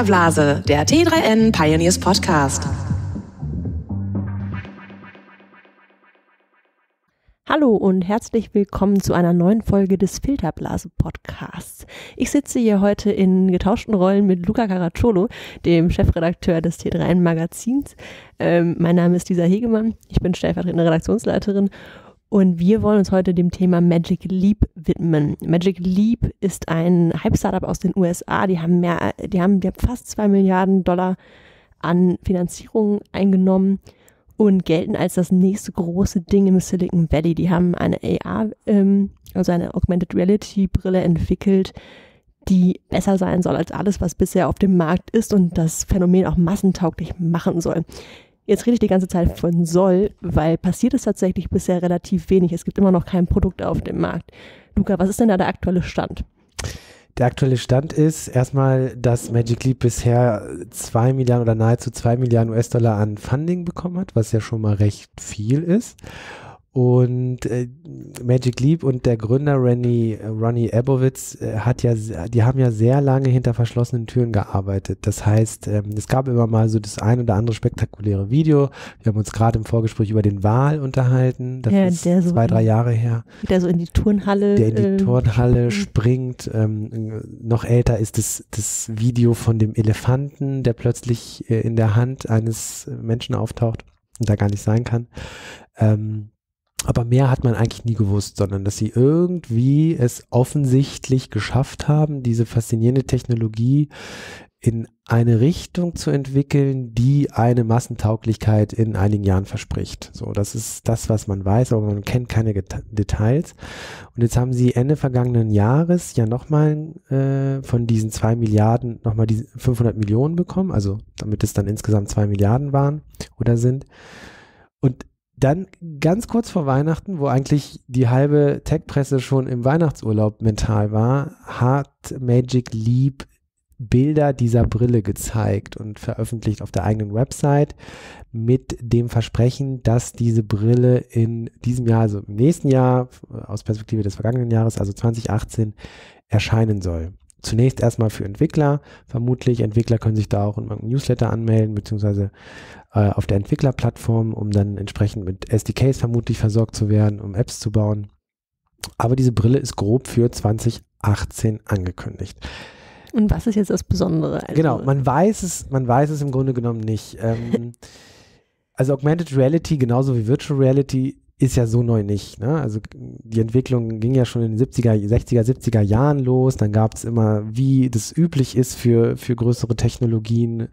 Filterblase, der T3N Pioneers Podcast. Hallo und herzlich willkommen zu einer neuen Folge des Filterblase Podcasts. Ich sitze hier heute in getauschten Rollen mit Luca Caracciolo, dem Chefredakteur des T3N Magazins. Ähm, mein Name ist Lisa Hegemann, ich bin stellvertretende Redaktionsleiterin und wir wollen uns heute dem Thema Magic Leap widmen. Magic Leap ist ein Hype-Startup aus den USA. Die haben mehr, die haben, die haben fast zwei Milliarden Dollar an Finanzierung eingenommen und gelten als das nächste große Ding im Silicon Valley. Die haben eine AR, ähm, also eine Augmented Reality Brille entwickelt, die besser sein soll als alles, was bisher auf dem Markt ist und das Phänomen auch massentauglich machen soll. Jetzt rede ich die ganze Zeit von soll, weil passiert ist tatsächlich bisher relativ wenig. Es gibt immer noch kein Produkt auf dem Markt. Luca, was ist denn da der aktuelle Stand? Der aktuelle Stand ist erstmal, dass Magic Leap bisher zwei Milliarden oder nahezu zwei Milliarden US-Dollar an Funding bekommen hat, was ja schon mal recht viel ist. Und äh, Magic Leap und der Gründer Ronnie, Ronnie Abowitz äh, hat ja, die haben ja sehr lange hinter verschlossenen Türen gearbeitet. Das heißt, ähm, es gab immer mal so das ein oder andere spektakuläre Video. Wir haben uns gerade im Vorgespräch über den Wahl unterhalten. Das Ja, ist der so zwei, drei Jahre her. Der so in die Turnhalle. Der in die ähm, Turnhalle springt. Ähm, noch älter ist das, das Video von dem Elefanten, der plötzlich äh, in der Hand eines Menschen auftaucht und da gar nicht sein kann. Ähm, aber mehr hat man eigentlich nie gewusst, sondern dass sie irgendwie es offensichtlich geschafft haben, diese faszinierende Technologie in eine Richtung zu entwickeln, die eine Massentauglichkeit in einigen Jahren verspricht. So, das ist das, was man weiß, aber man kennt keine Geta- Details. Und jetzt haben sie Ende vergangenen Jahres ja nochmal äh, von diesen zwei Milliarden nochmal diese 500 Millionen bekommen, also damit es dann insgesamt zwei Milliarden waren oder sind. Und dann ganz kurz vor Weihnachten, wo eigentlich die halbe Tech-Presse schon im Weihnachtsurlaub mental war, hat Magic Leap Bilder dieser Brille gezeigt und veröffentlicht auf der eigenen Website mit dem Versprechen, dass diese Brille in diesem Jahr, also im nächsten Jahr, aus Perspektive des vergangenen Jahres, also 2018, erscheinen soll. Zunächst erstmal für Entwickler, vermutlich. Entwickler können sich da auch in irgendeinem Newsletter anmelden, beziehungsweise äh, auf der Entwicklerplattform, um dann entsprechend mit SDKs vermutlich versorgt zu werden, um Apps zu bauen. Aber diese Brille ist grob für 2018 angekündigt. Und was ist jetzt das Besondere? Also, Genau, man weiß es, man weiß es im Grunde genommen nicht. Ähm, also Augmented Reality, genauso wie Virtual Reality, ist ja so neu nicht. Ne? Also die Entwicklung ging ja schon in den 70er, 60er, 70er Jahren los. Dann gab es immer, wie das üblich ist für, für größere Technologien,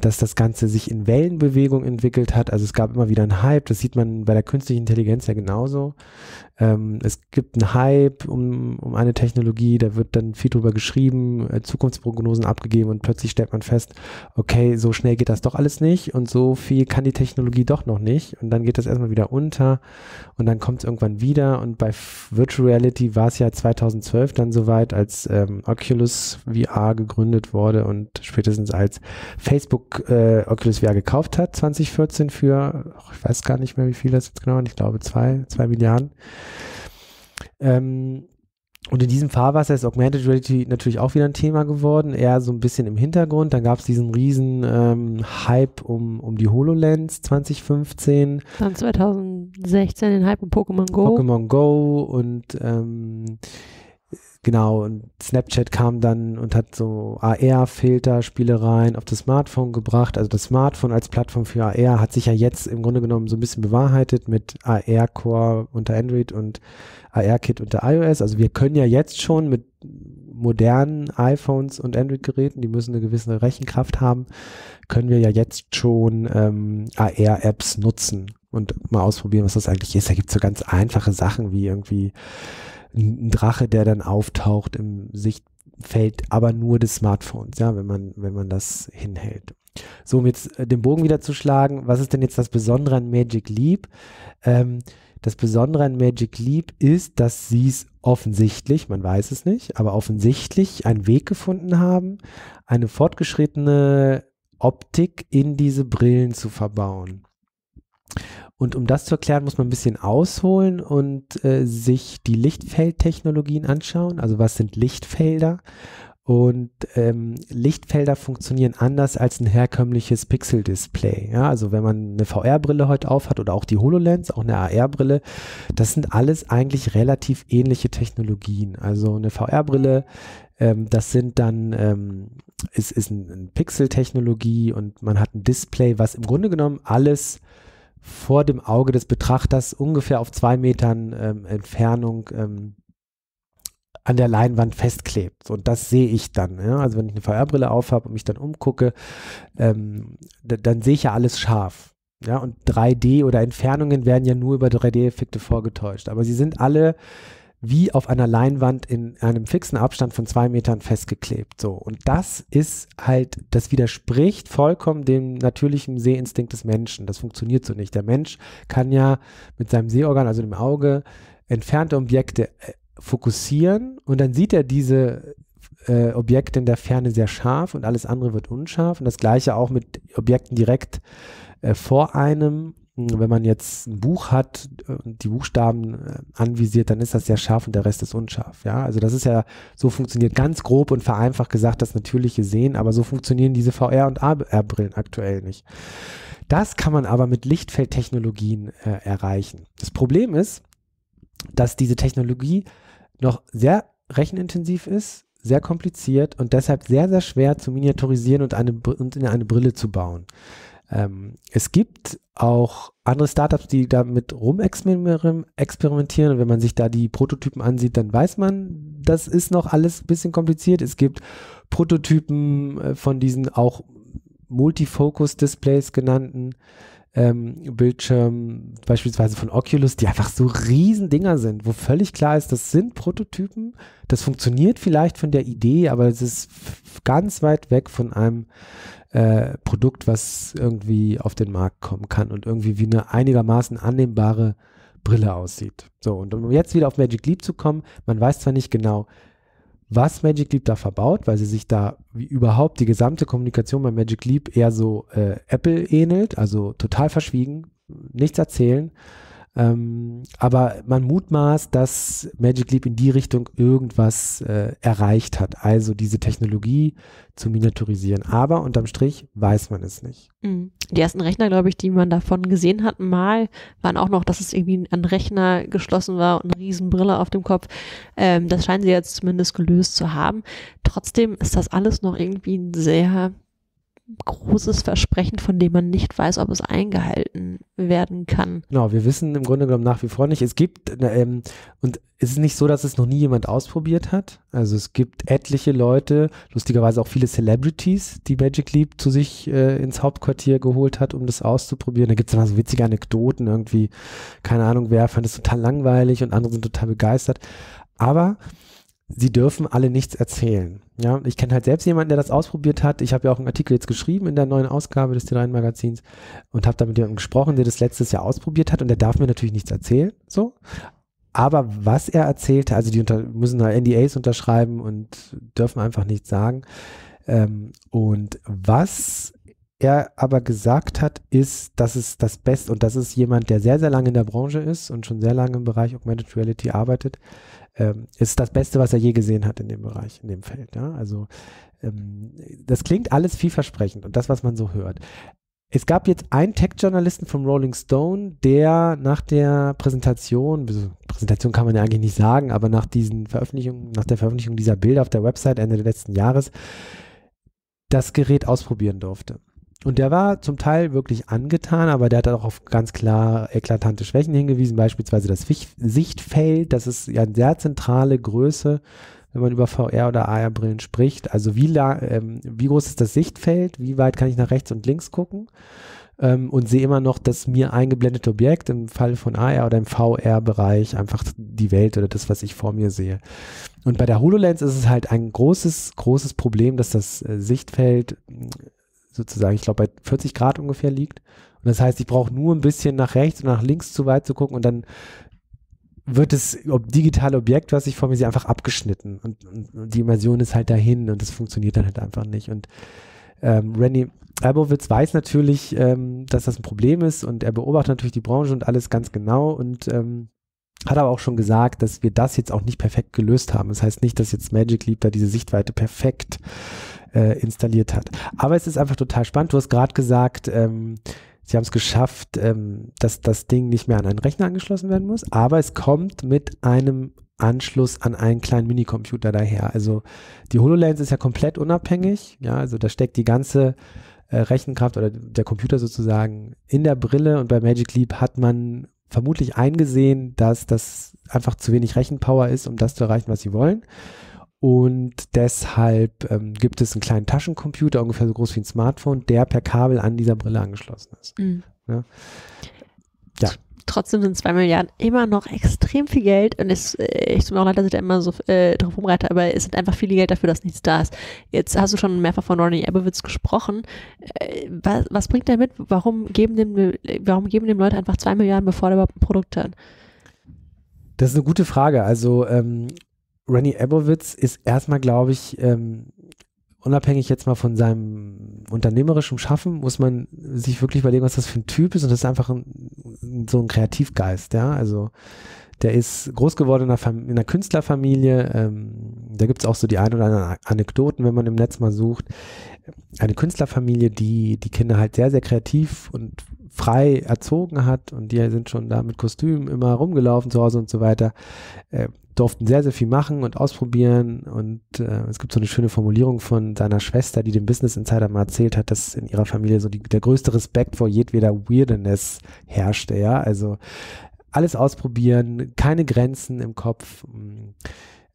dass das Ganze sich in Wellenbewegung entwickelt hat. Also es gab immer wieder einen Hype. Das sieht man bei der künstlichen Intelligenz ja genauso. Ähm, es gibt einen Hype um, um eine Technologie, da wird dann viel drüber geschrieben, äh, Zukunftsprognosen abgegeben und plötzlich stellt man fest, okay, so schnell geht das doch alles nicht und so viel kann die Technologie doch noch nicht und dann geht das erstmal wieder unter und dann kommt es irgendwann wieder und bei Virtual Reality war es ja 2012 dann soweit, als ähm, Oculus VR gegründet wurde und spätestens als Facebook äh, Oculus VR gekauft hat, 2014 für, ach, ich weiß gar nicht mehr, wie viel das jetzt genau waren, ich glaube zwei, zwei Milliarden. Ähm, und in diesem Fahrwasser ist Augmented Reality natürlich auch wieder ein Thema geworden, eher so ein bisschen im Hintergrund. Dann gab es diesen riesen ähm, Hype um, um die HoloLens 2015, Dann 2016 den Hype um Pokémon Go. Pokémon Go und ähm, genau, und Snapchat kam dann und hat so AR-Filter, Spielereien auf das Smartphone gebracht. Also das Smartphone als Plattform für AR hat sich ja jetzt im Grunde genommen so ein bisschen bewahrheitet mit AR-Core unter Android und AR-Kit unter iOS. Also wir können ja jetzt schon mit modernen iPhones und Android-Geräten, die müssen eine gewisse Rechenkraft haben, können wir ja jetzt schon ähm, AR-Apps nutzen und mal ausprobieren, was das eigentlich ist. Da gibt es so ganz einfache Sachen wie irgendwie ein Drache, der dann auftaucht im Sichtfeld, aber nur des Smartphones, ja, wenn man, wenn man das hinhält. So, um jetzt äh, den Bogen wieder zu schlagen, was ist denn jetzt das Besondere an Magic Leap? Ähm, das Besondere an Magic Leap ist, dass sie es offensichtlich, man weiß es nicht, aber offensichtlich einen Weg gefunden haben, eine fortgeschrittene Optik in diese Brillen zu verbauen. Und um das zu erklären, muss man ein bisschen ausholen und äh, sich die Lichtfeldtechnologien anschauen. Also was sind Lichtfelder? Und ähm, Lichtfelder funktionieren anders als ein herkömmliches Pixel-Display. Ja, also wenn man eine VR-Brille heute aufhat oder auch die HoloLens, auch eine AR-Brille, das sind alles eigentlich relativ ähnliche Technologien. Also eine VR-Brille, ähm, das sind dann, ähm, ist, ist ein, ein Pixel-Technologie und man hat ein Display, was im Grunde genommen alles vor dem Auge des Betrachters ungefähr auf zwei Metern ähm, Entfernung ähm, an der Leinwand festklebt. Und das sehe ich dann. Ja? Also wenn ich eine VR-Brille aufhabe und mich dann umgucke, ähm, dann sehe ich ja alles scharf. Ja, und 3D oder Entfernungen werden ja nur über 3D-Effekte vorgetäuscht. Aber sie sind alle wie auf einer Leinwand in einem fixen Abstand von zwei Metern festgeklebt. So. Und das ist halt, das widerspricht vollkommen dem natürlichen Sehinstinkt des Menschen. Das funktioniert so nicht. Der Mensch kann ja mit seinem Sehorgan, also dem Auge, entfernte Objekte äh, fokussieren und dann sieht er diese äh, Objekte in der Ferne sehr scharf und alles andere wird unscharf. Und das gleiche auch mit Objekten direkt äh, vor einem. Wenn man jetzt ein Buch hat und die Buchstaben äh, anvisiert, dann ist das sehr scharf und der Rest ist unscharf. Ja, also das ist ja, so funktioniert ganz grob und vereinfacht gesagt das natürliche Sehen, aber so funktionieren diese VR- und AR-Brillen aktuell nicht. Das kann man aber mit Lichtfeldtechnologien äh, erreichen. Das Problem ist, dass diese Technologie noch sehr rechenintensiv ist, sehr kompliziert und deshalb sehr, sehr schwer zu miniaturisieren und, eine, und in eine Brille zu bauen. Ähm, es gibt auch andere Startups, die damit rumexperimentieren. Und wenn man sich da die Prototypen ansieht, dann weiß man, das ist noch alles ein bisschen kompliziert. Es gibt Prototypen äh, von diesen auch Multifocus-Displays genannten ähm, Bildschirm, beispielsweise von Oculus, die einfach so riesen Dinger sind, wo völlig klar ist, das sind Prototypen, das funktioniert vielleicht von der Idee, aber es ist ganz weit weg von einem äh, Produkt, was irgendwie auf den Markt kommen kann und irgendwie wie eine einigermaßen annehmbare Brille aussieht. So, und um jetzt wieder auf Magic Leap zu kommen, man weiß zwar nicht genau, was Magic Leap da verbaut, weil sie sich da wie überhaupt die gesamte Kommunikation bei Magic Leap eher so äh, Apple ähnelt, also total verschwiegen, nichts erzählen. Ähm, aber man mutmaßt, dass Magic Leap in die Richtung irgendwas äh, erreicht hat, also diese Technologie zu miniaturisieren. Aber unterm Strich weiß man es nicht. Mhm. Die ersten Rechner, glaube ich, die man davon gesehen hat, mal, waren auch noch, dass es irgendwie ein Rechner geschlossen war und eine Riesenbrille auf dem Kopf. Ähm, das scheinen sie jetzt zumindest gelöst zu haben. Trotzdem ist das alles noch irgendwie ein sehr großes Versprechen, von dem man nicht weiß, ob es eingehalten werden kann. Genau, wir wissen im Grunde genommen nach wie vor nicht. Es gibt, ähm, und es ist nicht so, dass es noch nie jemand ausprobiert hat. Also es gibt etliche Leute, lustigerweise auch viele Celebrities, die Magic Leap zu sich äh, ins Hauptquartier geholt hat, um das auszuprobieren. Da gibt es dann so witzige Anekdoten irgendwie, keine Ahnung, wer fand es total langweilig und andere sind total begeistert. Aber sie dürfen alle nichts erzählen. Ja, ich kenne halt selbst jemanden, der das ausprobiert hat. Ich habe ja auch einen Artikel jetzt geschrieben in der neuen Ausgabe des T3 Magazins und habe da mit jemandem gesprochen, der das letztes Jahr ausprobiert hat und der darf mir natürlich nichts erzählen, so. Aber was er erzählte, also die unter, müssen da NDAs unterschreiben und dürfen einfach nichts sagen. Ähm, und was er aber gesagt hat, ist, dass es das Beste, und das ist jemand, der sehr, sehr lange in der Branche ist und schon sehr lange im Bereich Augmented Reality arbeitet, ähm, ist das Beste, was er je gesehen hat in dem Bereich, in dem Feld. Ja? Also ähm, das klingt alles vielversprechend und das, was man so hört. Es gab jetzt einen Tech-Journalisten vom Rolling Stone, der nach der Präsentation, Präsentation kann man ja eigentlich nicht sagen, aber nach diesen Veröffentlichungen, nach der Veröffentlichung dieser Bilder auf der Website Ende letzten Jahres das Gerät ausprobieren durfte. Und der war zum Teil wirklich angetan, aber der hat auch auf ganz klar eklatante Schwächen hingewiesen, beispielsweise das Sichtfeld, das ist ja eine sehr zentrale Größe, wenn man über VR oder AR-Brillen spricht. Also wie, ähm, wie groß ist das Sichtfeld, wie weit kann ich nach rechts und links gucken ähm, und sehe immer noch das mir eingeblendete Objekt, im Fall von AR oder im VR-Bereich einfach die Welt oder das, was ich vor mir sehe. Und bei der HoloLens ist es halt ein großes, großes Problem, dass das äh, Sichtfeld sozusagen, ich glaube, bei 40 Grad ungefähr liegt. Und das heißt, ich brauche nur ein bisschen nach rechts und nach links zu weit zu gucken und dann wird das digitale Objekt, was ich vor mir sehe, einfach abgeschnitten. Und, und, und, die Immersion ist halt dahin und das funktioniert dann halt einfach nicht. Und ähm, Randy Albowitz weiß natürlich, ähm, dass das ein Problem ist und er beobachtet natürlich die Branche und alles ganz genau und ähm, Hat aber auch schon gesagt, dass wir das jetzt auch nicht perfekt gelöst haben. Das heißt nicht, dass jetzt Magic Leap da diese Sichtweite perfekt äh, installiert hat. Aber es ist einfach total spannend. Du hast gerade gesagt, ähm, sie haben es geschafft, ähm, dass das Ding nicht mehr an einen Rechner angeschlossen werden muss, aber es kommt mit einem Anschluss an einen kleinen Minicomputer daher. Also die HoloLens ist ja komplett unabhängig. Ja, also da steckt die ganze äh, Rechenkraft oder der Computer sozusagen in der Brille und bei Magic Leap hat man vermutlich eingesehen, dass das einfach zu wenig Rechenpower ist, um das zu erreichen, was sie wollen. Und deshalb ähm, gibt es einen kleinen Taschencomputer, ungefähr so groß wie ein Smartphone, der per Kabel an dieser Brille angeschlossen ist. Mhm. Ja. ja. Trotzdem sind zwei Milliarden immer noch extrem viel Geld und es, äh, ich tut mir auch leid, dass ich da immer so äh, drauf rumreite, aber es sind einfach viele Geld dafür, dass nichts da ist. Jetzt hast du schon mehrfach von Ronnie Ebowitz gesprochen. Äh, was, was, bringt der mit? Warum geben dem, warum geben dem Leute einfach zwei Milliarden, bevor der überhaupt ein Produkt hat? Das ist eine gute Frage. Also ähm, Rennie Ebowitz ist erstmal, glaube ich, ähm, unabhängig jetzt mal von seinem unternehmerischen Schaffen, muss man sich wirklich überlegen, was das für ein Typ ist. Und das ist einfach ein, so ein Kreativgeist, ja. Also der ist groß geworden in einer, in einer Künstlerfamilie. Ähm, da gibt es auch so die ein oder anderen Anekdoten, wenn man im Netz mal sucht. Eine Künstlerfamilie, die die Kinder halt sehr, sehr kreativ und frei erzogen hat und die sind schon da mit Kostümen immer rumgelaufen zu Hause und so weiter. Äh, durften sehr, sehr viel machen und ausprobieren. Und äh, es gibt so eine schöne Formulierung von seiner Schwester, die dem Business Insider mal erzählt hat, dass in ihrer Familie so die, der größte Respekt vor jedweder Weirdness herrschte. Ja, also alles ausprobieren, keine Grenzen im Kopf.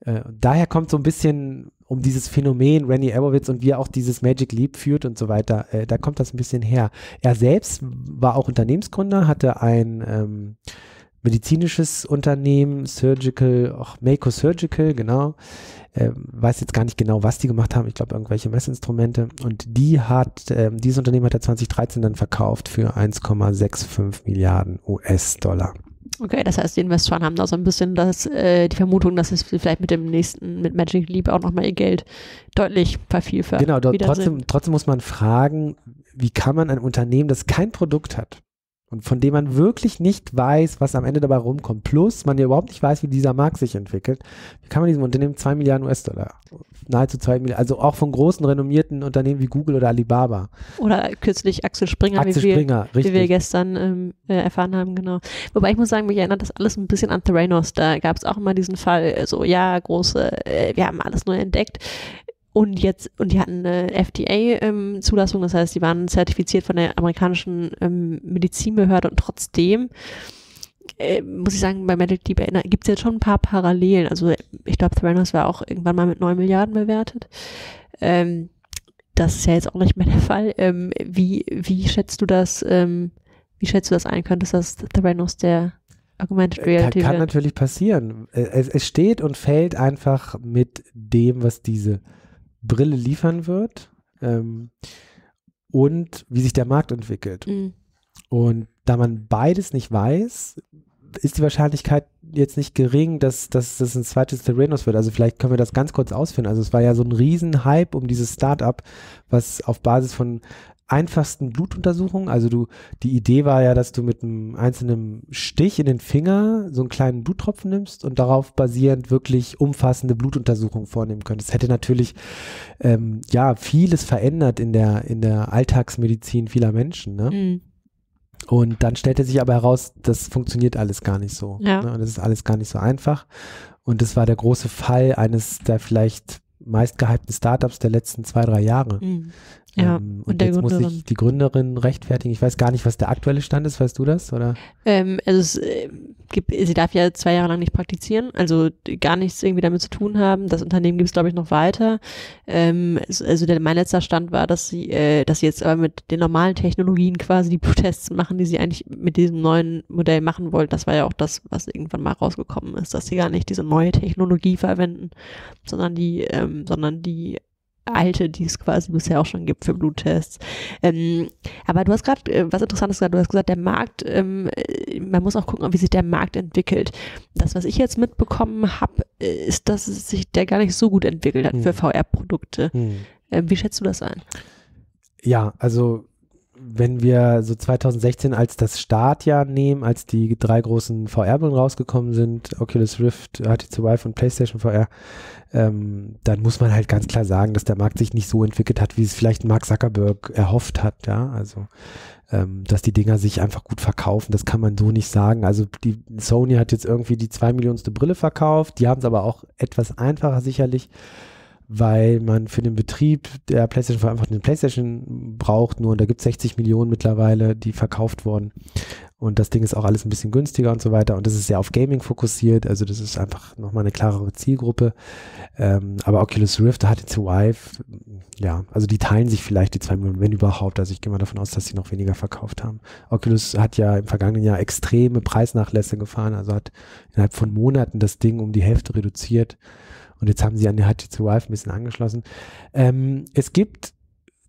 Äh, daher kommt so ein bisschen um dieses Phänomen Randy Abowitz und wie er auch dieses Magic Leap führt und so weiter, äh, da kommt das ein bisschen her. Er selbst war auch Unternehmensgründer, hatte ein ähm, medizinisches Unternehmen, Surgical, auch Mako Surgical, genau. Ähm, weiß jetzt gar nicht genau, was die gemacht haben. Ich glaube, irgendwelche Messinstrumente. Und die hat, ähm, dieses Unternehmen hat er 2013 dann verkauft für 1,65 Milliarden US-Dollar. Okay, das heißt, die Investoren haben da so ein bisschen das, äh, die Vermutung, dass es vielleicht mit dem nächsten, mit Magic Leap auch nochmal ihr Geld deutlich vervielfacht. Genau, dort, trotzdem, trotzdem muss man fragen, wie kann man ein Unternehmen, das kein Produkt hat, und von dem man wirklich nicht weiß, was am Ende dabei rumkommt. Plus, man ja überhaupt nicht weiß, wie dieser Markt sich entwickelt. Wie kann man diesem Unternehmen zwei Milliarden US-Dollar, nahezu zwei Milliarden, also auch von großen, renommierten Unternehmen wie Google oder Alibaba. Oder kürzlich Axel Springer, Axel wie, Springer wir, wie wir gestern ähm, äh, erfahren haben, genau. Wobei ich muss sagen, mich erinnert das alles ein bisschen an Theranos. Da gab es auch immer diesen Fall, so, also, ja, große, äh, wir haben alles neu entdeckt. Und jetzt, und die hatten eine FDA-Zulassung, ähm, das heißt, die waren zertifiziert von der amerikanischen ähm, Medizinbehörde und trotzdem äh, muss ich sagen, bei Medical Deep gibt es jetzt schon ein paar Parallelen. Also ich glaube, Theranos war auch irgendwann mal mit 9 Milliarden bewertet. Ähm, das ist ja jetzt auch nicht mehr der Fall. Ähm, wie, wie schätzt du das, ähm, wie schätzt du das ein? Könnte das Theranos der Augmented Reality kann, kann natürlich passieren. Äh, es, es steht und fällt einfach mit dem, was diese Brille liefern wird ähm, und wie sich der Markt entwickelt. Mhm. Und da man beides nicht weiß, ist die Wahrscheinlichkeit jetzt nicht gering, dass, dass das ein zweites Theranos wird. Also vielleicht können wir das ganz kurz ausführen. Also es war ja so ein Riesenhype um dieses Startup, was auf Basis von einfachsten Blutuntersuchungen. Also du, die Idee war ja, dass du mit einem einzelnen Stich in den Finger so einen kleinen Bluttropfen nimmst und darauf basierend wirklich umfassende Blutuntersuchungen vornehmen könntest. Das hätte natürlich ähm, ja vieles verändert in der in der Alltagsmedizin vieler Menschen. Ne? Mhm. Und dann stellte sich aber heraus, das funktioniert alles gar nicht so. Ja. Ne? Und das ist alles gar nicht so einfach. Und das war der große Fall eines der vielleicht meistgehypten Startups der letzten zwei, drei Jahre. Mhm. Ja, ähm, und, und jetzt muss ich die Gründerin rechtfertigen. Ich weiß gar nicht, was der aktuelle Stand ist. Weißt du das? Oder? Ähm, also es äh, gibt, sie darf ja zwei Jahre lang nicht praktizieren, also gar nichts irgendwie damit zu tun haben. Das Unternehmen gibt es, glaube ich, noch weiter. Ähm, also der, mein letzter Stand war, dass sie, äh, dass sie jetzt aber mit den normalen Technologien quasi die Bluttests machen, die sie eigentlich mit diesem neuen Modell machen wollten. Das war ja auch das, was irgendwann mal rausgekommen ist, dass sie gar nicht diese neue Technologie verwenden, sondern die, ähm, sondern die alte, die es quasi bisher auch schon gibt für Bluttests. Ähm, aber du hast gerade äh, was Interessantes gesagt. Du hast gesagt, der Markt, ähm, äh, man muss auch gucken, wie sich der Markt entwickelt. Das, was ich jetzt mitbekommen habe, äh, ist, dass es sich der gar nicht so gut entwickelt hat hm. für VR-Produkte. Hm. Ähm, wie schätzt du das ein? Ja, also wenn wir so 2016 als das Startjahr nehmen, als die drei großen VR-Brillen rausgekommen sind, Oculus Rift, HTC Vive und PlayStation VR, ähm, dann muss man halt ganz klar sagen, dass der Markt sich nicht so entwickelt hat, wie es vielleicht Mark Zuckerberg erhofft hat. Ja, also ähm, dass die Dinger sich einfach gut verkaufen, das kann man so nicht sagen. Also die Sony hat jetzt irgendwie die zwei Millionste Brille verkauft, die haben es aber auch etwas einfacher sicherlich weil man für den Betrieb der PlayStation einfach den PlayStation braucht nur und da gibt es 60 Millionen mittlerweile, die verkauft wurden. Und das Ding ist auch alles ein bisschen günstiger und so weiter. Und das ist sehr auf Gaming fokussiert. Also das ist einfach nochmal eine klarere Zielgruppe. Ähm, aber Oculus Rift, HTC Vive, ja, also die teilen sich vielleicht die zwei Millionen, wenn überhaupt. Also ich gehe mal davon aus, dass sie noch weniger verkauft haben. Oculus hat ja im vergangenen Jahr extreme Preisnachlässe gefahren. Also hat innerhalb von Monaten das Ding um die Hälfte reduziert. Und jetzt haben sie an die HTC Vive ein bisschen angeschlossen. Ähm, es gibt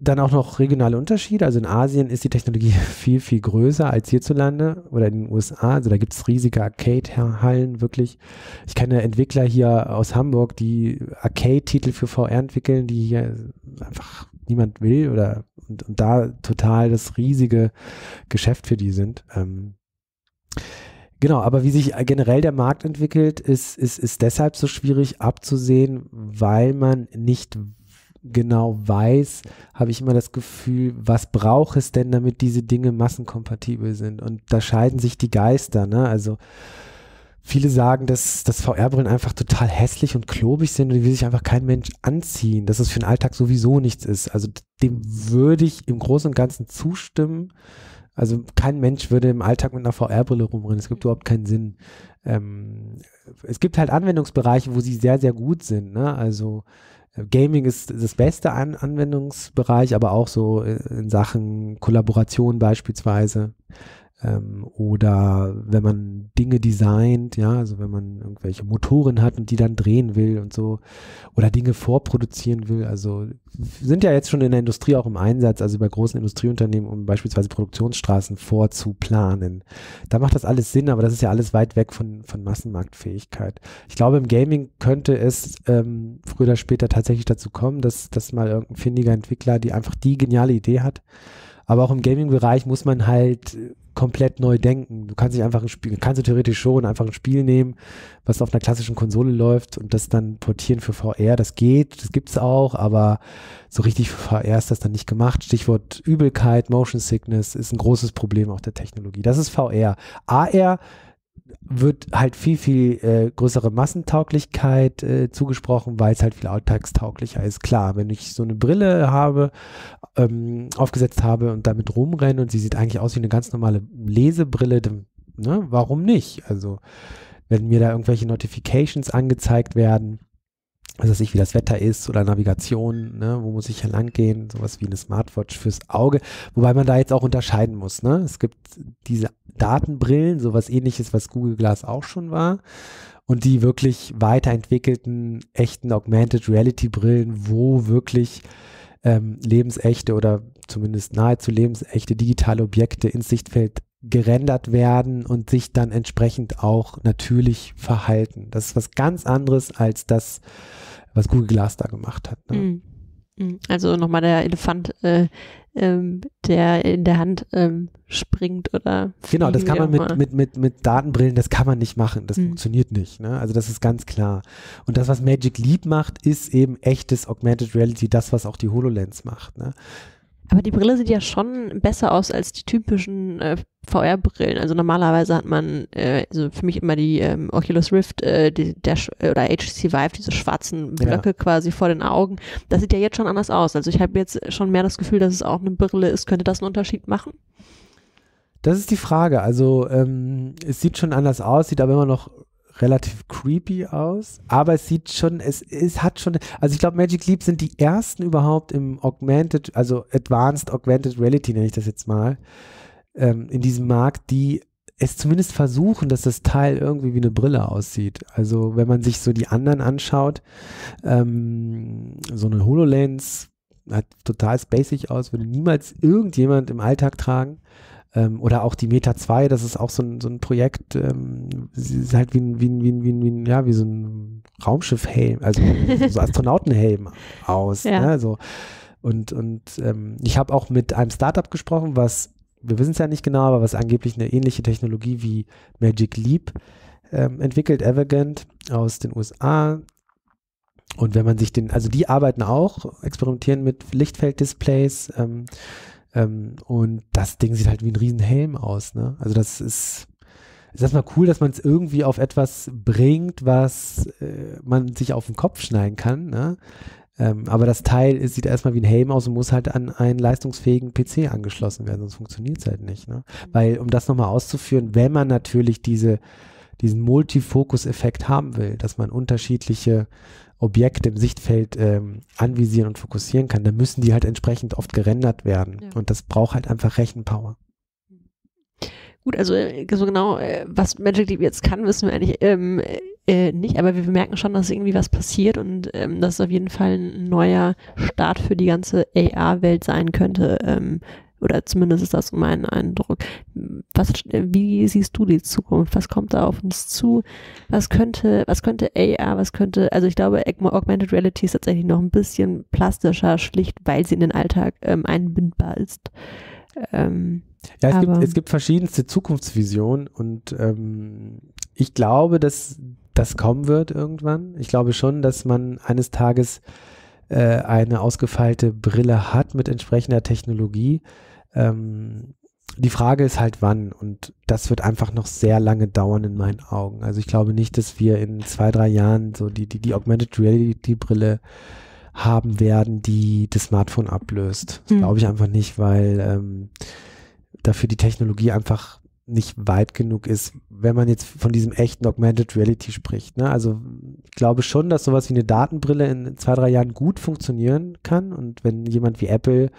dann auch noch regionale Unterschiede. Also in Asien ist die Technologie viel, viel größer als hierzulande oder in den USA. Also da gibt es riesige Arcade-Hallen, wirklich. Ich kenne Entwickler hier aus Hamburg, die Arcade-Titel für VR entwickeln, die hier einfach niemand will oder und, und da total das riesige Geschäft für die sind. Ähm, Genau, aber wie sich generell der Markt entwickelt, ist, ist, ist deshalb so schwierig abzusehen, weil man nicht genau weiß, habe ich immer das Gefühl, was braucht es denn, damit diese Dinge massenkompatibel sind? Und da scheiden sich die Geister. Ne? Also viele sagen, dass, dass VR-Brillen einfach total hässlich und klobig sind und die will sich einfach kein Mensch anziehen, dass es für den Alltag sowieso nichts ist. Also dem würde ich im Großen und Ganzen zustimmen. Also kein Mensch würde im Alltag mit einer VR-Brille rumrennen. Es gibt überhaupt keinen Sinn. Ähm, es gibt halt Anwendungsbereiche, wo sie sehr, sehr gut sind. Ne? Also äh, Gaming ist das beste An Anwendungsbereich, aber auch so äh, in Sachen Kollaboration beispielsweise. Ähm, oder wenn man Dinge designt, ja, also wenn man irgendwelche Motoren hat und die dann drehen will und so, oder Dinge vorproduzieren will, also sind ja jetzt schon in der Industrie auch im Einsatz, also bei großen Industrieunternehmen, um beispielsweise Produktionsstraßen vorzuplanen. Da macht das alles Sinn, aber das ist ja alles weit weg von, von Massenmarktfähigkeit. Ich glaube, im Gaming könnte es ähm, früher oder später tatsächlich dazu kommen, dass, dass mal irgendein findiger Entwickler, die einfach die geniale Idee hat, aber auch im Gaming-Bereich muss man halt komplett neu denken. Du kannst nicht einfach ein Spiel, kannst du theoretisch schon einfach ein Spiel nehmen, was auf einer klassischen Konsole läuft und das dann portieren für VR. Das geht, das gibt's auch, aber so richtig für VR ist das dann nicht gemacht. Stichwort Übelkeit, Motion Sickness ist ein großes Problem auch der Technologie. Das ist VR. AR wird halt viel, viel äh, größere Massentauglichkeit äh, zugesprochen, weil es halt viel alltagstauglicher ist. Klar, wenn ich so eine Brille habe, ähm, aufgesetzt habe und damit rumrenne und sie sieht eigentlich aus wie eine ganz normale Lesebrille, dann, ne, warum nicht? Also, wenn mir da irgendwelche Notifications angezeigt werden, also ich, wie das Wetter ist oder Navigation, ne, wo muss ich lang gehen, sowas wie eine Smartwatch fürs Auge, wobei man da jetzt auch unterscheiden muss, ne? Es gibt diese Datenbrillen, sowas ähnliches, was Google Glass auch schon war und die wirklich weiterentwickelten echten Augmented Reality Brillen, wo wirklich ähm, lebensechte oder zumindest nahezu lebensechte digitale Objekte ins Sichtfeld gerendert werden und sich dann entsprechend auch natürlich verhalten. Das ist was ganz anderes als das, was Google Glass da gemacht hat. Ne? Mm. mm. Also nochmal der Elefant, äh, ähm, der in der Hand ähm, springt oder. Genau, das kann man mit, mit, mit, mit Datenbrillen, das kann man nicht machen. Das mm. funktioniert nicht. Ne? Also das ist ganz klar. Und das, was Magic Leap macht, ist eben echtes Augmented Reality, das, was auch die HoloLens macht. Ne? Aber die Brille sieht ja schon besser aus als die typischen äh, VR-Brillen. Also normalerweise hat man, äh, also für mich immer die ähm, Oculus Rift äh, die, der, oder HTC Vive, diese schwarzen Blöcke ja. quasi vor den Augen. Das sieht ja jetzt schon anders aus. Also ich habe jetzt schon mehr das Gefühl, dass es auch eine Brille ist. Könnte das einen Unterschied machen? Das ist die Frage. Also ähm, es sieht schon anders aus, sieht aber immer noch relativ creepy aus, aber es sieht schon, es, es hat schon, also ich glaube, Magic Leap sind die ersten überhaupt im Augmented, also Advanced Augmented Reality nenne ich das jetzt mal, ähm, in diesem Markt, die es zumindest versuchen, dass das Teil irgendwie wie eine Brille aussieht. Also wenn man sich so die anderen anschaut, ähm, so eine HoloLens hat total spacig aus, würde niemals irgendjemand im Alltag tragen. Ähm, oder auch die Meta 2, das ist auch so ein, so ein Projekt, ähm, ist halt wie ein, wie ein, wie ein, wie ein, wie ein, ja, wie so ein Raumschiffhelm, also so Astronautenhelm aus. Ja. Ne? So. Und, und ähm, ich habe auch mit einem Startup gesprochen, was, wir wissen es ja nicht genau, aber was angeblich eine ähnliche Technologie wie Magic Leap ähm, entwickelt, Evergant aus den USA. Und wenn man sich den, also die arbeiten auch, experimentieren mit Lichtfelddisplays ähm, ähm, und das Ding sieht halt wie ein Riesenhelm aus. Ne? Also das ist, ist erstmal cool, dass man es irgendwie auf etwas bringt, was äh, man sich auf den Kopf schneiden kann. Ne? Ähm, aber das Teil ist, sieht erstmal wie ein Helm aus und muss halt an einen leistungsfähigen PC angeschlossen werden, sonst funktioniert es halt nicht. Ne? Mhm. Weil, um das nochmal auszuführen, wenn man natürlich diese, diesen Multifokus-Effekt haben will, dass man unterschiedliche Objekte im Sichtfeld ähm, anvisieren und fokussieren kann, dann müssen die halt entsprechend oft gerendert werden. Ja. Und das braucht halt einfach Rechenpower. Gut, also äh, so genau, äh, was Magic Leap jetzt kann, wissen wir eigentlich ähm, äh, nicht, aber wir merken schon, dass irgendwie was passiert und ähm, dass es auf jeden Fall ein neuer Start für die ganze AR-Welt sein könnte. Ähm, oder zumindest ist das mein Eindruck. Was, wie siehst du die Zukunft? Was kommt da auf uns zu? Was könnte, was könnte AR, was könnte, also ich glaube, Augmented Reality ist tatsächlich noch ein bisschen plastischer, schlicht, weil sie in den Alltag ähm, einbindbar ist. Ähm, ja, es gibt, es gibt verschiedenste Zukunftsvisionen und ähm, ich glaube, dass das kommen wird irgendwann. Ich glaube schon, dass man eines Tages äh, eine ausgefeilte Brille hat mit entsprechender Technologie. Ähm, die Frage ist halt wann und das wird einfach noch sehr lange dauern in meinen Augen. Also ich glaube nicht, dass wir in zwei, drei Jahren so die, die, die Augmented Reality Brille haben werden, die das Smartphone ablöst. Das mhm. glaube ich einfach nicht, weil ähm, dafür die Technologie einfach nicht weit genug ist, wenn man jetzt von diesem echten Augmented Reality spricht. Ne? Also ich glaube schon, dass sowas wie eine Datenbrille in zwei, drei Jahren gut funktionieren kann. Und wenn jemand wie Apple,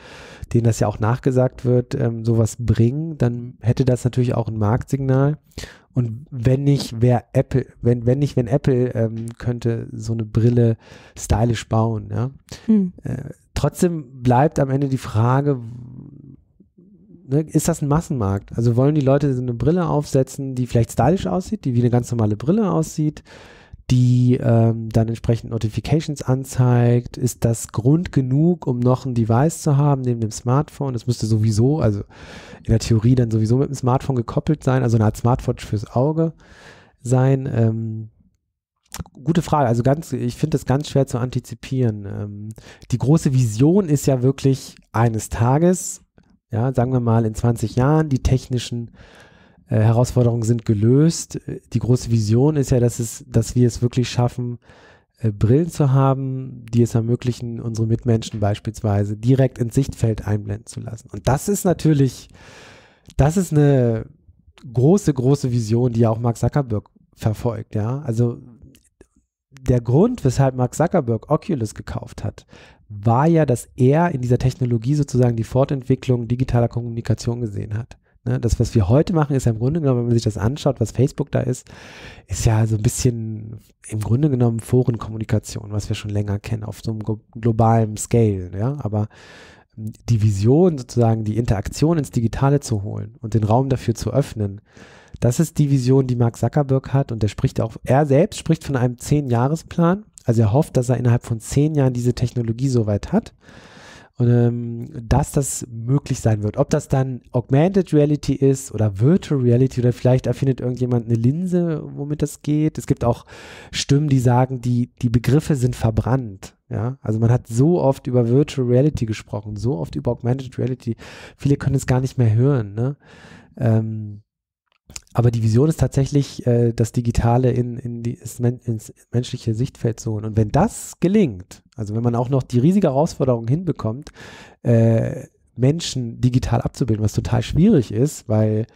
denen das ja auch nachgesagt wird, ähm, sowas bringen, dann hätte das natürlich auch ein Marktsignal. Und wenn nicht, wer Apple, wenn, wenn nicht, wenn Apple ähm, könnte so eine Brille stylisch bauen, ja. Hm. Äh, trotzdem bleibt am Ende die Frage, ne, ist das ein Massenmarkt? Also wollen die Leute so eine Brille aufsetzen, die vielleicht stylisch aussieht, die wie eine ganz normale Brille aussieht, die ähm, dann entsprechend Notifications anzeigt? Ist das Grund genug, um noch ein Device zu haben neben dem Smartphone? Das müsste sowieso, also in der Theorie dann sowieso mit dem Smartphone gekoppelt sein, also eine Art Smartwatch fürs Auge sein. Ähm, Gute Frage. Also ganz, ich finde das ganz schwer zu antizipieren. Ähm, die große Vision ist ja wirklich eines Tages ja, sagen wir mal in 20 Jahren, die technischen äh, Herausforderungen sind gelöst. Die große Vision ist ja, dass es, dass wir es wirklich schaffen, äh, Brillen zu haben, die es ermöglichen, unsere Mitmenschen beispielsweise direkt ins Sichtfeld einblenden zu lassen. Und das ist natürlich, das ist eine große, große Vision, die ja auch Mark Zuckerberg verfolgt, ja. Also der Grund, weshalb Mark Zuckerberg Oculus gekauft hat, war ja, dass er in dieser Technologie sozusagen die Fortentwicklung digitaler Kommunikation gesehen hat. Ne, das, was wir heute machen, ist ja im Grunde genommen, wenn man sich das anschaut, was Facebook da ist, ist ja so ein bisschen im Grunde genommen Forenkommunikation, was wir schon länger kennen, auf so einem globalen Scale. Ja? Aber ähm, die Vision, sozusagen die Interaktion ins Digitale zu holen und den Raum dafür zu öffnen, das ist die Vision, die Mark Zuckerberg hat und der spricht auch, er selbst spricht von einem Zehn-Jahres-Plan also er hofft, dass er innerhalb von zehn Jahren diese Technologie soweit hat und ähm, dass das möglich sein wird. Ob das dann Augmented Reality ist oder Virtual Reality oder vielleicht erfindet irgendjemand eine Linse, womit das geht. Es gibt auch Stimmen, die sagen, die, die Begriffe sind verbrannt. Ja, also man hat so oft über Virtual Reality gesprochen, so oft über Augmented Reality. Viele können es gar nicht mehr hören. Ne? Ähm, aber die Vision ist tatsächlich, äh, das Digitale in, in die, ins menschliche Sichtfeld zu holen. Und wenn das gelingt, also wenn man auch noch die riesige Herausforderung hinbekommt, äh, Menschen digital abzubilden, was total schwierig ist, weil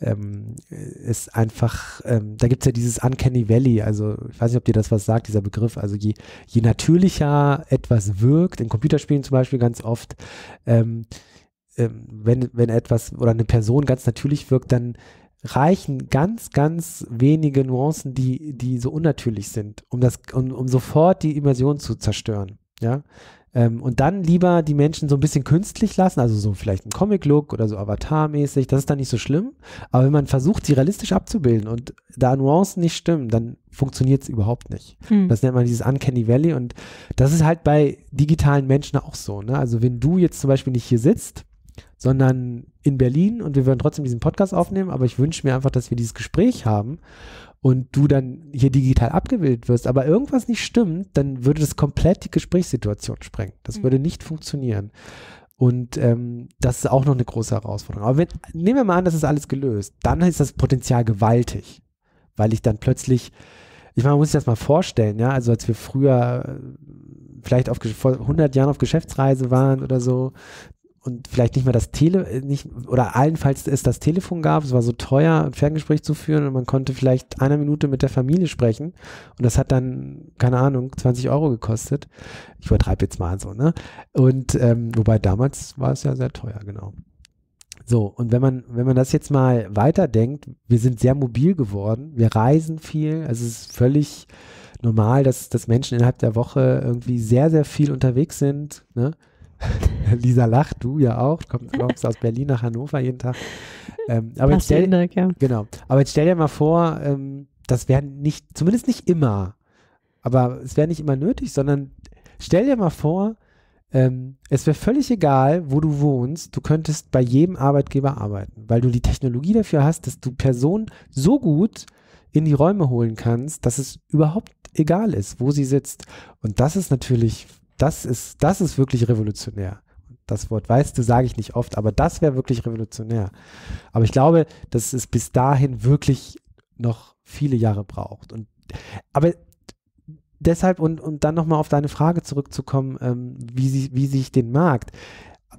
ähm, es einfach, ähm, da gibt es ja dieses Uncanny Valley, also ich weiß nicht, ob dir das was sagt, dieser Begriff, also je, je natürlicher etwas wirkt, in Computerspielen zum Beispiel ganz oft, ähm, ähm wenn, wenn etwas oder eine Person ganz natürlich wirkt, dann reichen ganz, ganz wenige Nuancen, die, die so unnatürlich sind, um das, um, um sofort die Immersion zu zerstören. Ja. Ähm, und dann lieber die Menschen so ein bisschen künstlich lassen, also so vielleicht ein Comic-Look oder so Avatar-mäßig, das ist dann nicht so schlimm. Aber wenn man versucht, sie realistisch abzubilden und da Nuancen nicht stimmen, dann funktioniert es überhaupt nicht. Hm. Das nennt man dieses Uncanny Valley und das ist halt bei digitalen Menschen auch so. Ne? Also wenn du jetzt zum Beispiel nicht hier sitzt, sondern in Berlin und wir würden trotzdem diesen Podcast aufnehmen, aber ich wünsche mir einfach, dass wir dieses Gespräch haben und du dann hier digital abgebildet wirst, aber irgendwas nicht stimmt, dann würde das komplett die Gesprächssituation sprengen. Das mhm. würde nicht funktionieren. Und ähm, das ist auch noch eine große Herausforderung. Aber wenn, nehmen wir mal an, das ist alles gelöst, dann ist das Potenzial gewaltig, weil ich dann plötzlich, ich meine, man muss sich das mal vorstellen, ja, also als wir früher äh, vielleicht auf, vor 100 Jahren auf Geschäftsreise waren oder so, und vielleicht nicht mehr das Tele, äh, nicht, oder allenfalls es das Telefon gab, es war so teuer, ein Ferngespräch zu führen und man konnte vielleicht eine Minute mit der Familie sprechen und das hat dann, keine Ahnung, 20 Euro gekostet. Ich übertreibe jetzt mal so, ne? Und ähm, wobei damals war es ja sehr teuer, genau. So, und wenn man, wenn man das jetzt mal weiterdenkt, wir sind sehr mobil geworden, wir reisen viel, also es ist völlig normal, dass, dass Menschen innerhalb der Woche irgendwie sehr, sehr viel unterwegs sind, ne? Lisa lacht, du ja auch. Du kommst, kommst aus Berlin nach Hannover jeden Tag. Ähm, aber jetzt stell, Tag, ja. Genau. Aber jetzt stell dir mal vor, ähm, das wäre nicht, zumindest nicht immer, aber es wäre nicht immer nötig, sondern stell dir mal vor, ähm, es wäre völlig egal, wo du wohnst, du könntest bei jedem Arbeitgeber arbeiten, weil du die Technologie dafür hast, dass du Personen so gut in die Räume holen kannst, dass es überhaupt egal ist, wo sie sitzt. Und das ist natürlich das ist, das ist wirklich revolutionär. Das Wort weißt du, sage ich nicht oft, aber das wäre wirklich revolutionär. Aber ich glaube, dass es bis dahin wirklich noch viele Jahre braucht. Und, aber deshalb und, und dann nochmal auf deine Frage zurückzukommen, ähm, wie, sie, wie sich den Markt.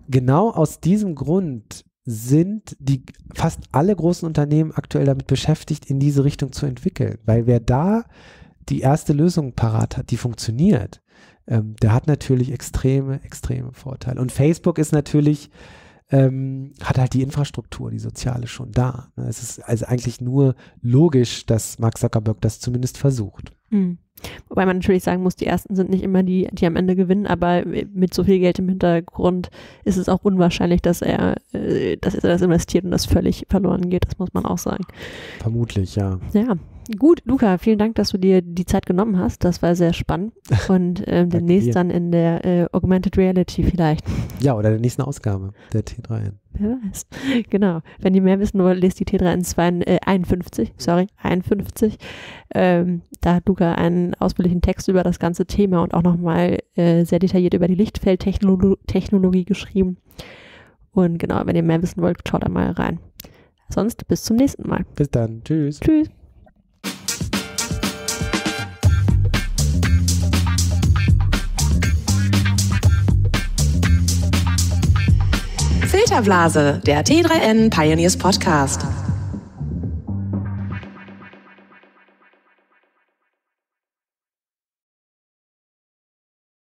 Genau aus diesem Grund sind die fast alle großen Unternehmen aktuell damit beschäftigt, in diese Richtung zu entwickeln. Weil wer da die erste Lösung parat hat, die funktioniert, ähm, der hat natürlich extreme, extreme Vorteile. Und Facebook ist natürlich, ähm, hat halt die Infrastruktur, die soziale schon da. Ne? Es ist also eigentlich nur logisch, dass Mark Zuckerberg das zumindest versucht. Mhm. Wobei man natürlich sagen muss, die ersten sind nicht immer die, die am Ende gewinnen, aber mit so viel Geld im Hintergrund ist es auch unwahrscheinlich, dass er, äh, dass er das investiert und das völlig verloren geht. Das muss man auch sagen. Vermutlich, ja. Ja, Gut, Luca, vielen Dank, dass du dir die Zeit genommen hast. Das war sehr spannend. Und ähm, demnächst dann in der äh, Augmented Reality vielleicht. Ja, oder der nächsten Ausgabe der T3N. Wer weiß. Genau. Wenn ihr mehr wissen wollt, lest die T3N 2, äh, 51, sorry, 51. Ähm, da hat Luca einen ausführlichen Text über das ganze Thema und auch nochmal äh, sehr detailliert über die Lichtfeldtechnologie geschrieben. Und genau, wenn ihr mehr wissen wollt, schaut da mal rein. Sonst bis zum nächsten Mal. Bis dann. Tschüss. Tschüss. Filterblase, der T3N Pioneers Podcast.